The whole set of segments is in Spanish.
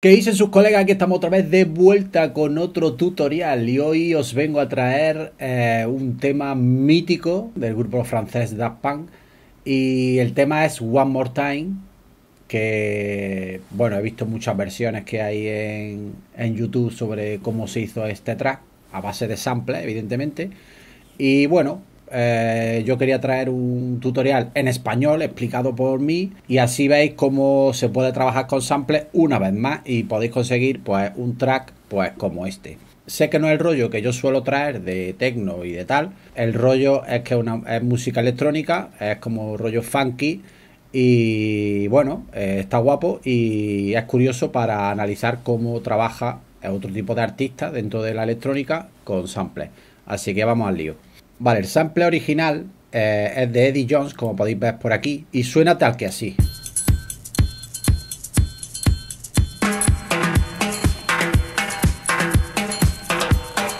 ¿Qué dicen sus colegas? Aquí estamos otra vez de vuelta con otro tutorial y hoy os vengo a traer eh, un tema mítico del grupo francés Daft Punk y el tema es One More Time que bueno he visto muchas versiones que hay en, en YouTube sobre cómo se hizo este track a base de sample evidentemente y bueno eh, yo quería traer un tutorial en español explicado por mí y así veis cómo se puede trabajar con samples una vez más y podéis conseguir pues un track pues como este. Sé que no es el rollo que yo suelo traer de techno y de tal. El rollo es que una, es música electrónica, es como rollo funky y bueno, eh, está guapo y es curioso para analizar cómo trabaja otro tipo de artista dentro de la electrónica con samples. Así que vamos al lío. Vale, el sample original eh, es de Eddie Jones, como podéis ver por aquí, y suena tal que así.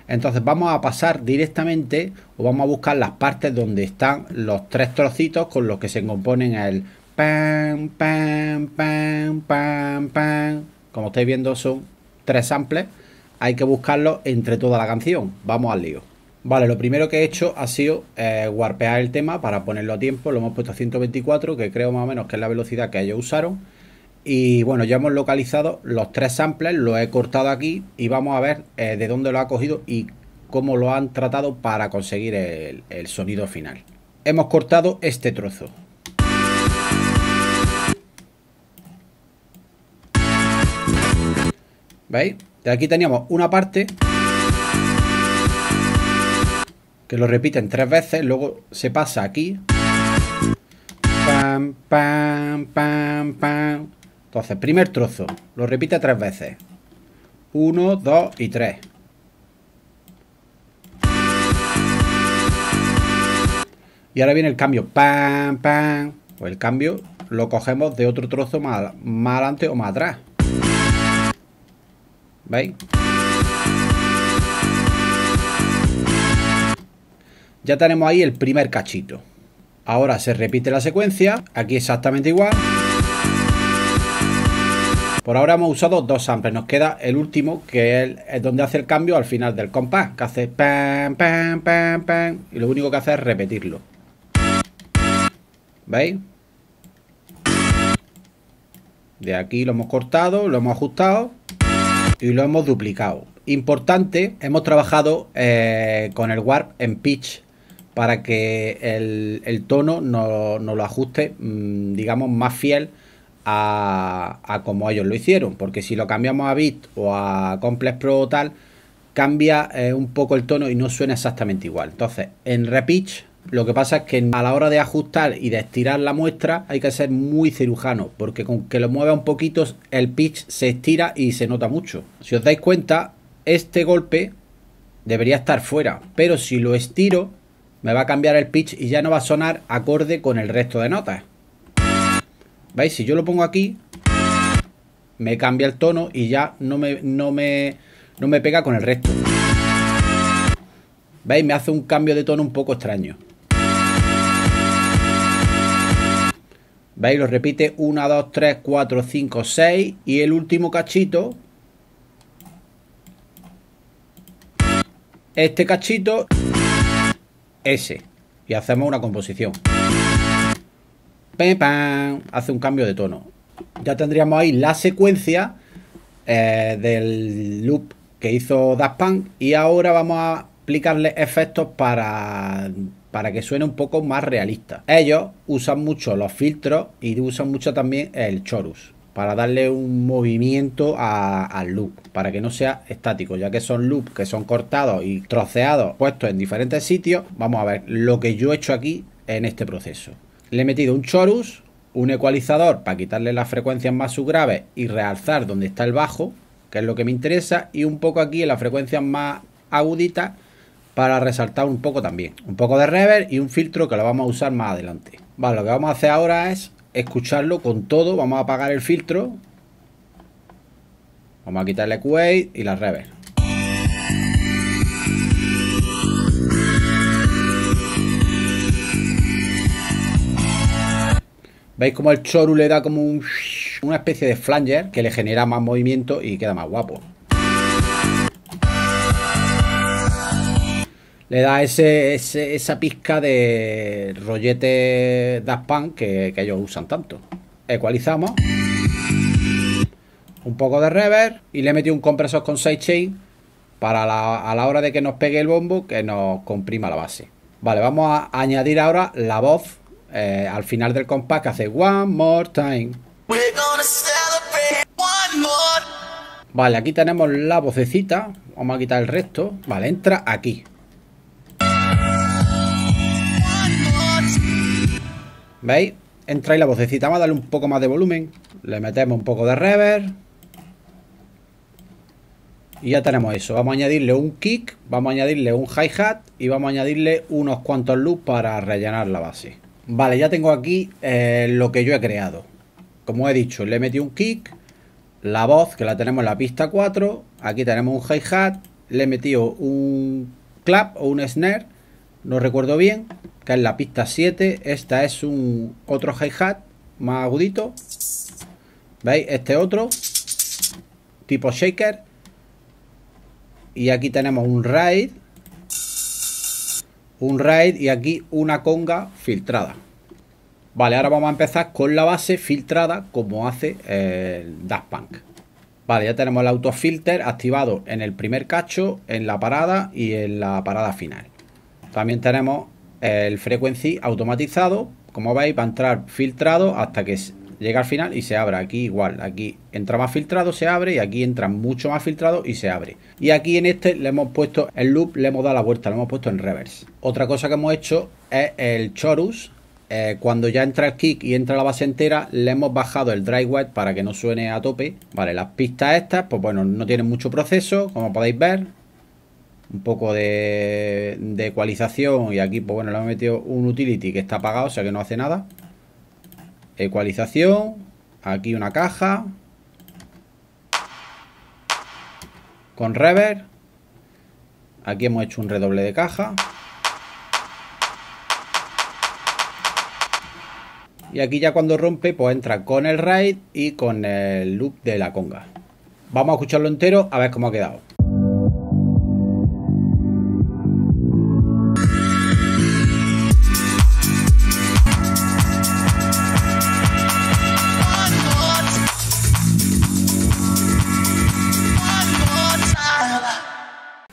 Entonces vamos a pasar directamente o vamos a buscar las partes donde están los tres trocitos con los que se componen el pam, pam, pam, pam, pam. Como estáis viendo son tres samples. Hay que buscarlos entre toda la canción. Vamos al lío. Vale, lo primero que he hecho ha sido eh, warpear el tema para ponerlo a tiempo. Lo hemos puesto a 124, que creo más o menos que es la velocidad que ellos usaron. Y bueno, ya hemos localizado los tres samples, lo he cortado aquí y vamos a ver eh, de dónde lo ha cogido y cómo lo han tratado para conseguir el, sonido final. Hemos cortado este trozo. ¿Veis? De aquí teníamos una parte que lo repiten tres veces, luego se pasa aquí. Pam, pam, pam, pam. Entonces, primer trozo, lo repite tres veces. Uno, dos y tres. Y ahora viene el cambio. Pam, pam. Pues el cambio lo cogemos de otro trozo más, más adelante o más atrás. ¿Veis? Ya tenemos ahí el primer cachito. Ahora se repite la secuencia, aquí exactamente igual. Por ahora hemos usado dos samples, nos queda el último que es, donde hace el cambio al final del compás, que hace pam, pam, pam, pam, y lo único que hace es repetirlo. ¿Veis? De aquí lo hemos cortado, lo hemos ajustado y lo hemos duplicado. Importante, hemos trabajado eh, con el warp en pitch para que el, tono nos no lo ajuste, mm, digamos, más fiel a, como ellos lo hicieron. Porque si lo cambiamos a Bit o a Complex Pro o tal, cambia eh, un poco el tono y no suena exactamente igual. Entonces, en Repitch, lo que pasa es que a la hora de ajustar y de estirar la muestra hay que ser muy cirujano, porque con que lo mueva un poquito el pitch se estira y se nota mucho. Si os dais cuenta, este golpe debería estar fuera, pero si lo estiro me va a cambiar el pitch y ya no va a sonar acorde con el resto de notas. ¿Veis? Si yo lo pongo aquí, me cambia el tono y ya no me, no me, no me pega con el resto. ¿Veis? Me hace un cambio de tono un poco extraño. ¿Veis? Lo repite 1, 2, 3, 4, 5, 6 y el último cachito. Este cachito S y hacemos una composición. Hace un cambio de tono. Ya tendríamos ahí la secuencia eh, del loop que hizo Daft y ahora vamos a aplicarle efectos para, para que suene un poco más realista. Ellos usan mucho los filtros y usan mucho también el chorus para darle un movimiento al loop, para que no sea estático, ya que son loops que son cortados y troceados, puestos en diferentes sitios. Vamos a ver lo que yo he hecho aquí en este proceso. Le he metido un chorus, un ecualizador para quitarle las frecuencias más subgraves y realzar donde está el bajo, que es lo que me interesa, y un poco aquí en las frecuencias más aguditas para resaltar un poco también. Un poco de reverb y un filtro que lo vamos a usar más adelante. Vale, lo que vamos a hacer ahora es escucharlo con todo. Vamos a apagar el filtro. Vamos a quitarle QA y la reverb. ¿Veis como el choru le da como un... una especie de flanger que le genera más movimiento y queda más guapo. Le da ese, esa pizca de rollete Daft Punk que, que ellos usan tanto. Ecualizamos. Un poco de reverb y le metí un compresor con sidechain para a la hora de que nos pegue el bombo que nos comprima la base. Vale, vamos a añadir ahora la voz eh, al final del compás que hace One More Time. Vale, aquí tenemos la vocecita. Vamos a quitar el resto. Vale, entra aquí. ¿Veis? Entra ahí la vocecita. Vamos a darle un poco más de volumen. Le metemos un poco de reverb. Y ya tenemos eso. Vamos a añadirle un kick, vamos a añadirle un hi-hat y vamos a añadirle unos cuantos loops para rellenar la base. Vale, ya tengo aquí eh, lo que yo he creado. Como he dicho, le metido un kick, la voz que la tenemos en la pista 4, aquí tenemos un hi-hat, le he metido un clap o un snare, no recuerdo bien, que es la pista 7, esta es un otro hi-hat más agudito, ¿veis? Este otro, tipo shaker, y aquí tenemos un raid un raid y aquí una conga filtrada. Vale ahora vamos a empezar con la base filtrada como hace el Daft Punk. Vale ya tenemos el autofilter activado en el primer cacho en la parada y en la parada final también tenemos el frequency automatizado como veis va a entrar filtrado hasta que llega al final y se abre. Aquí igual, aquí entra más filtrado, se abre y aquí entra mucho más filtrado y se abre. Y aquí en este le hemos puesto el loop, le hemos dado la vuelta, lo hemos puesto en reverse. Otra cosa que hemos hecho es el chorus. Eh, cuando ya entra el kick y entra la base entera, le hemos bajado el dry wet para que no suene a tope. Vale, las pistas estas, pues bueno, no tienen mucho proceso, como podéis ver. Un poco de, de ecualización y aquí, pues bueno, le hemos metido un utility que está apagado, o sea que no hace nada. Ecualización. Aquí una caja. Con reverb. Aquí hemos hecho un redoble de caja. Y aquí ya cuando rompe, pues entra con el raid y con el loop de la conga. Vamos a escucharlo entero a ver cómo ha quedado.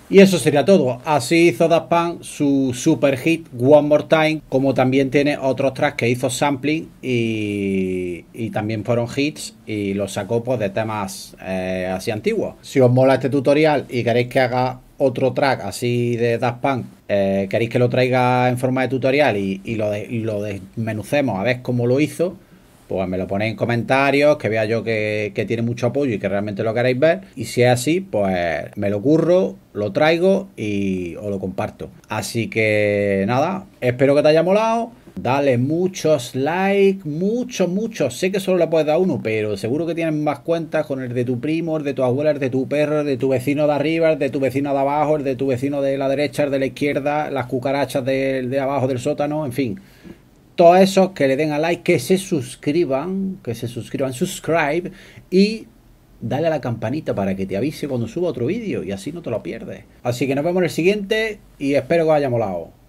Y eso sería todo. Así hizo Daft Punk su super hit One More Time, como también tiene otros tracks que hizo sampling y, también fueron hits y los sacó pues, de temas eh, así antiguos. Si os mola este tutorial y queréis que haga otro track así de Daft Punk, eh, queréis que lo traiga en forma de tutorial y, lo, y lo desmenucemos a ver cómo lo hizo, pues me lo ponéis en comentarios, que vea yo que, tiene mucho apoyo y que realmente lo queréis ver. Y si es así, pues me lo curro, lo traigo y os lo comparto. Así que nada, espero que te haya molado. Dale muchos likes, muchos, muchos. Sé que solo le puedes dar uno, pero seguro que tienes más cuentas con el de tu primo, el de tu abuela, el de tu perro, el de tu vecino de arriba, el de tu vecino de abajo, el de tu vecino de la derecha, el de la izquierda, las cucarachas de, de abajo del sótano, en fin todos esos que le den a like, que se suscriban, que se suscriban, subscribe y dale a la campanita para que te avise cuando suba otro vídeo y así no te lo pierdes. Así que nos vemos en el siguiente y espero que os haya molado.